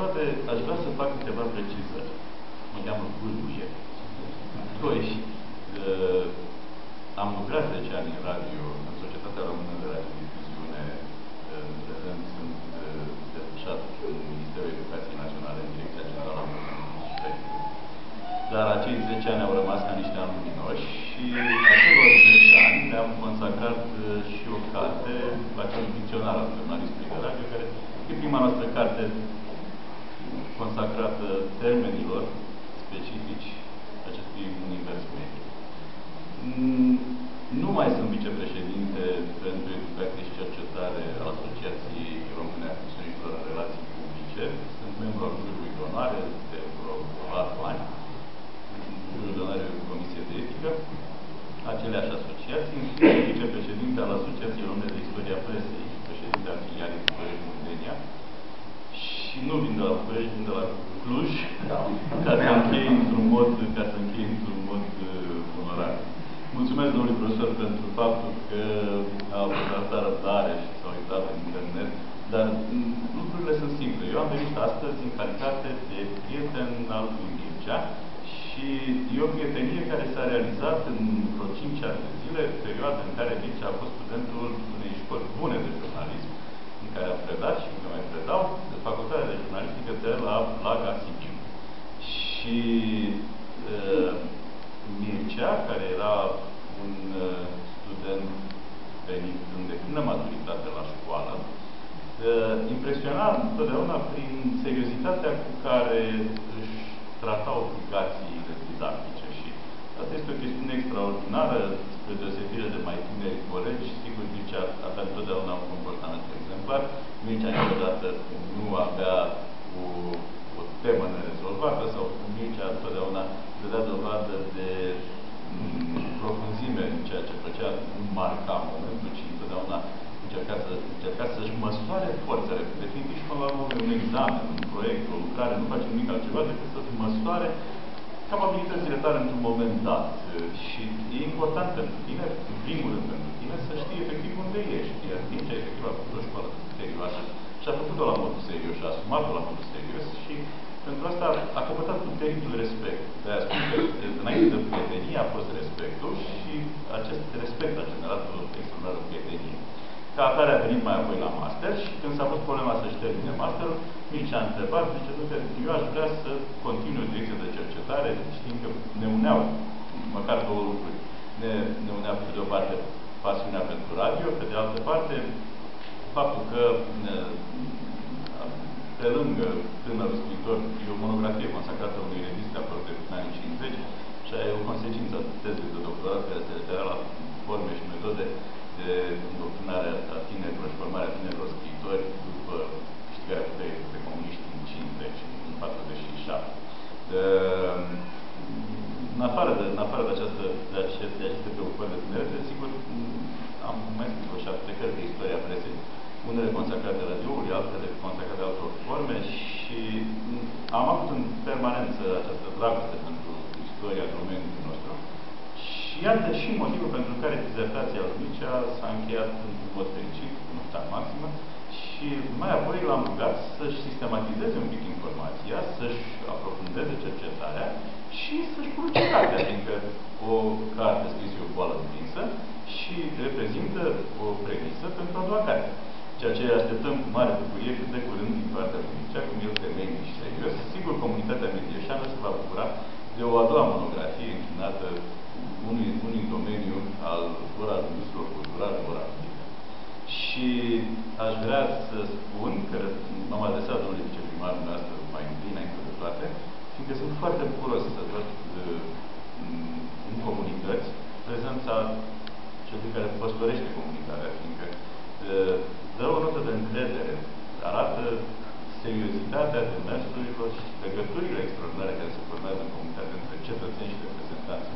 toate, aș vrea să fac câteva precizări. Mă cheamă Gulbușe. Doi, uh, am lucrat 10 ani în radio, în Societatea Română de Radiodifuziune. În prezent sunt uh, detașat în Ministerul Educației Naționale, în Direcția Generală a Dar acei 10 ani au rămas ca niște ani luminoși și acelor 10 ani mi-am consacrat uh, și o carte, acel dicționar al jurnalistului de radio, care e prima noastră carte consacrată termenilor specifici acestui univers mediu. Mm, nu mai sunt vicepreședinte pentru educație și cercetare al Asociației Române a Funcționarilor în Relații Publice. Sunt membru al jurului de onoare de vreo 4 ani. Jurul de onoare Comisie de Etică aceleași asociații. Sunt vicepreședinte al Asociației Române de Istoria Presei, președinte al filialei București Muntenia. Și nu vin de la București, vin de la Cluj, da. ca să închei într-un mod, ca să închei într-un mod uh, onorat. Mulțumesc domnului profesor pentru faptul că a avut asta răbdare și s-a uitat în internet, dar lucrurile sunt simple. Eu am venit astăzi în calitate de prieten al lui Mircea și e o prietenie care s-a realizat în vreo 5 ani de zile, perioada în care Mircea a fost studentul unei școli bune de jurnalism, în care am predat și încă mai predau, de facultatea de jurnalistică de la Blaga Sibiu. Și uh, Mircea, care era un uh, student venit în deplină maturitate la școală, uh, impresiona întotdeauna prin seriozitatea cu care își trata obligațiile didactice și asta este o chestiune extraordinară, spre deosebire de mai tineri colegi, sigur Mircea avea întotdeauna un comportament exemplar, Mircea niciodată nu avea o, o temă nerezolvată sau Mircea întotdeauna dădea dovadă de profunzime în ceea ce făcea, nu marca momentul, ci întotdeauna încerca, să, încerca să-și măsoare forțele. Definitiv și până la urmă un examen, un proiect, o lucrare, nu face nimic altceva decât să-ți măsoare capabilitățile tale într-un moment dat. Și e important pentru tine, în primul rând pentru tine, să știi efectiv unde ești. Iar din ce efectiv a făcut o școală serioasă și a făcut-o la modul serios și a asumat-o la modul serios și pentru asta a căpătat un teribil respect. De aia spun că înainte de prietenie a fost respectul și acest respect a generat o extraordinară prietenie. Ca atare a venit mai apoi la master și când s-a pus problema să-și termine masterul, Mircea a întrebat, zice, că eu aș vrea să continui direcția de cercetare, știind că ne uneau măcar două lucruri. Ne, ne uneau pe de o parte pasiunea pentru radio, pe de altă parte faptul că pe lângă tânărul scriitor, e o monografie consacrată unui reviste aproape în anii 50 și e o consecință a tezei de doctorat care se referă la forme și metode de îndoctrinare a tinerilor și formarea tinerilor scriitori după câștigarea puterii de comuniști în 50, în 47. În afară de, în afară de, această, de, aceste, de aceste preocupări de tineret, sigur, am mai scris o șapte cărți de istoria presei unele consacrate radioului, altele consacrate altor forme și am avut în permanență această dragoste pentru istoria domeniului nostru. Și iată și motivul pentru care dizertația lui Mircea s-a încheiat într-un mod fericit, nu știu, maximă, și mai apoi l-am rugat să-și sistematizeze un pic informația, să-și aprofundeze cercetarea și să-și produce cartea, fiindcă o carte scrisă o boală împinsă și reprezintă o premisă pentru a doua carte ceea ce așteptăm cu mare bucurie cât de curând din partea lui Mircea, cum el temeinic și serios. Sigur, comunitatea medieșană se va bucura de o a doua monografie închinată unui, unui domeniu al ora industriilor culturale, ora antică. Și aș vrea să spun că m-am adresat domnului viceprimar dumneavoastră mai întâi, înainte de toate, fiindcă sunt foarte bucuros să văd uh, în comunități prezența celui care păstorește comunitatea, fiindcă uh, dă o notă de încredere, arată seriozitatea demersurilor și legăturile extraordinare care se formează în comunitate între cetățeni și reprezentanți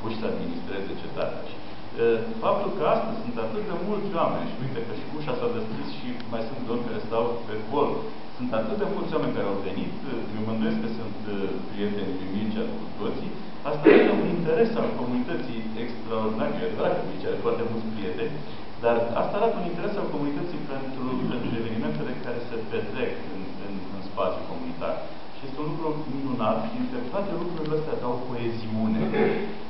puși să administreze cetatea. Și, faptul că astăzi sunt atât de mulți oameni și uite că și ușa s-a deschis și mai sunt domni care stau pe hol, sunt atât de mulți oameni care au venit, eu mă că sunt prieteni din Mircea cu toții, asta este un interes al comunității extraordinar, e adevărat că Mircea are foarte mulți prieteni, dar asta arată un interes al comunității pentru, pentru evenimentele care se petrec în, în, în spațiu comunitar. Și este un lucru minunat, fiindcă toate lucrurile astea dau coeziune.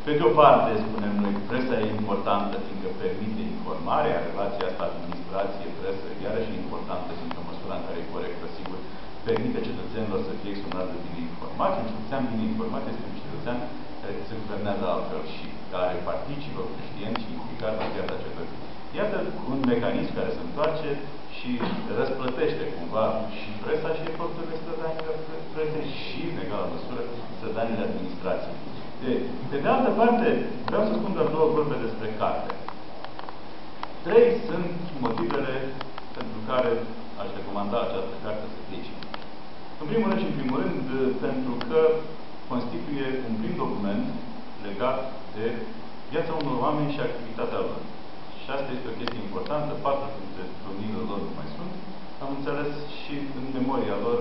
Pe de o parte, spunem noi, presa e importantă, fiindcă permite informarea, relația asta administrație-presă, iarăși e importantă, fiindcă măsura în care e corectă, sigur, permite cetățenilor să fie exonați de bine informați. Un cetățean bine informat este un cetățean care se guvernează altfel și care participă conștient și implicat în viața cetățenilor. Iată un mecanism care se întoarce și răsplătește cumva și presa și eforturile strădanilor presei și, în egală măsură, strădanile administrației. De, pe de altă parte, vreau să spun doar două vorbe despre carte. Trei sunt motivele pentru care aș recomanda această carte să fie citită. În primul rând și în primul rând, pentru că constituie un prim document legat de viața unor oameni și activitatea lor. Și asta este o chestie importantă, patru dintre domniile lor nu mai sunt, am înțeles și în memoria lor,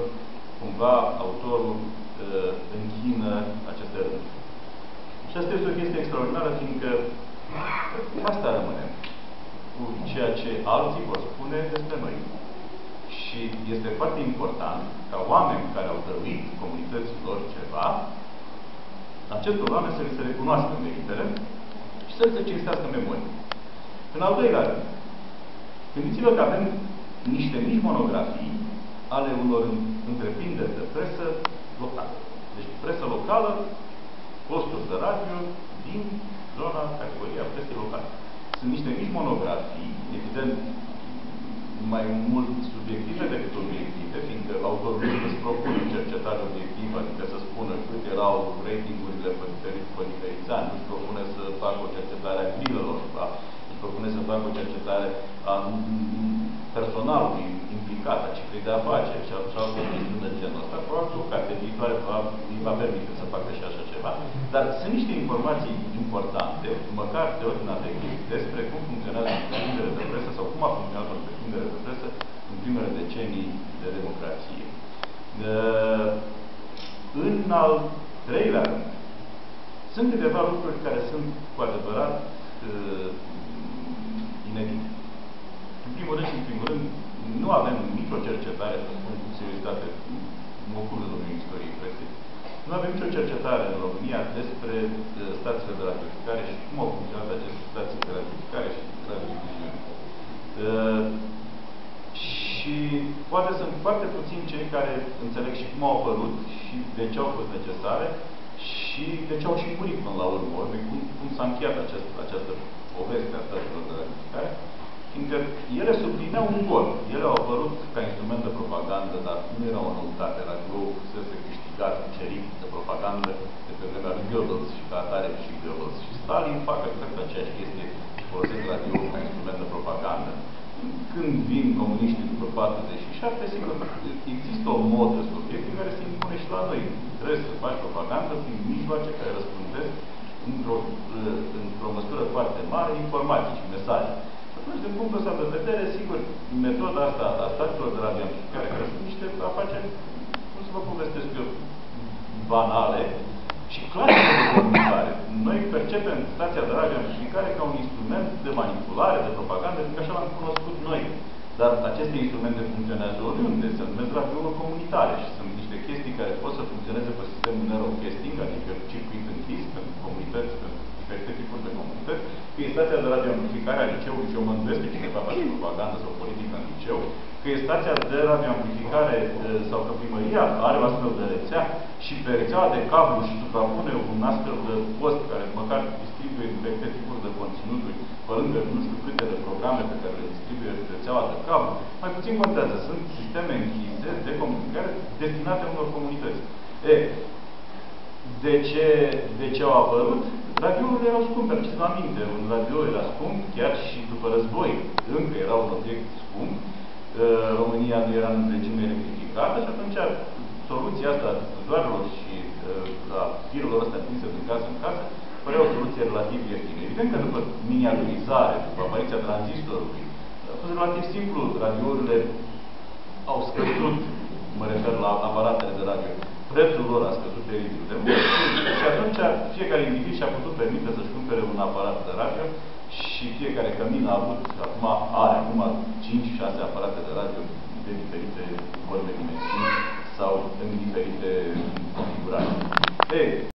cumva, autorul uh, închină aceste rânduri. Și asta este o chestie extraordinară, fiindcă asta rămâne cu ceea ce alții vor spune despre noi. Și este foarte important ca oameni care au dăruit comunităților ceva, acestor oameni să li se recunoască meritele și să li se cinstească memoria. În al doilea rând, gândiți-vă că avem niște mici monografii ale unor întreprinderi de presă locale. Deci presă locală, posturi de radio din zona, categoria presei locale. Sunt niște mici monografii, evident, mai mult subiective decât obiective, fiindcă autorul nu își propune cercetare obiectivă, adică să spună cât erau ratingurile pe diferiți, pe diferiți ani, nu își propune să facă o cercetare a grilelor, da? își propune să facă o cercetare a personalului implicat, a cifrei de afaceri și a alte chestiuni de genul ăsta. Probabil o carte viitoare îi va permite să facă și așa ceva. Dar sunt niște informații importante, măcar de ordinea de despre cum funcționează întreprindere de presă sau cum a funcționat o întreprindere de presă în primele decenii de democrație. În al treilea rând, sunt câteva lucruri care sunt cu adevărat uh, inedite. În primul rând și în primul rând, nu avem nicio cercetare, să spun cu seriozitate, mă ocupă de domeniul istoriei presei, nu avem nicio cercetare în România despre uh, stațiile de ratificare și cum au funcționat aceste stații de ratificare și radiodifuziune. Uh, și poate sunt foarte puțini cei care înțeleg și cum au apărut și de ce au fost necesare și de ce au și murit până la urmă, cum, cum s-a încheiat acest, această poveste a stațiilor de ratificare fiindcă ele suplineau un gol. Ele au apărut ca instrument de propagandă, dar nu erau o noutate. Radio fusese câștigat, cerit de propagandă de pe vremea lui Goebbels și ca atare și Goebbels. Și Stalin fac exact aceeași chestie și folosesc radio ca instrument de propagandă. Când vin comuniștii după 47, sigur, există o modă sovietică care se impune și la noi. Trebuie să faci propagandă prin mijloace care răspundesc într-o într, măsură foarte mare informații și mesaje. Atunci, din punctul ăsta de vedere, sigur, metoda asta a stațiilor de radioamplificare, care sunt niște afaceri, cum să vă povestesc eu, banale și clasice de comunicare. Noi percepem stația de radioamplificare ca un instrument de manipulare, de propagandă, fiindcă așa l-am cunoscut noi. Dar aceste instrumente funcționează oriunde, se numesc radiouri comunitare și sunt niște chestii care pot să funcționeze pe sistemul neurocasting, adică circuit închis pentru comunități, pentru diferite tipuri de comunități, că e stația de radioamplificare a liceului și eu mă îndoiesc că cineva face propagandă sau politică în liceu, că e stația de radioamplificare sau că primăria are o astfel de rețea și pe rețeaua de cablu și suprapune un astfel de post care măcar distribuie diferite tipuri de conținuturi, pe lângă nu știu câte de programe pe care le distribuie rețeaua de cablu, mai puțin contează. Sunt sisteme închise de comunicare destinate unor comunități. E, de ce, de ce au apărut? Radiourile erau scumpe, ce vă aminte, un radio era scump, chiar și după război, încă era un obiect scump, uh, România nu era în regime electrificată și atunci soluția asta a difuzoarelor și uh, a firelor astea întinse din casă în casă. Părea o soluție relativ ieftină. Evident că după miniaturizare, după apariția tranzistorului, a fost relativ simplu, radiourile au scăzut, mă refer la aparatele de radio, dreptul lor a scăzut teribil de mult și atunci fiecare individ și-a putut permite să-și cumpere un aparat de radio și fiecare cămin a avut, acum are acum 5-6 aparate de radio de diferite forme dimensiuni sau în diferite configurații. Deci,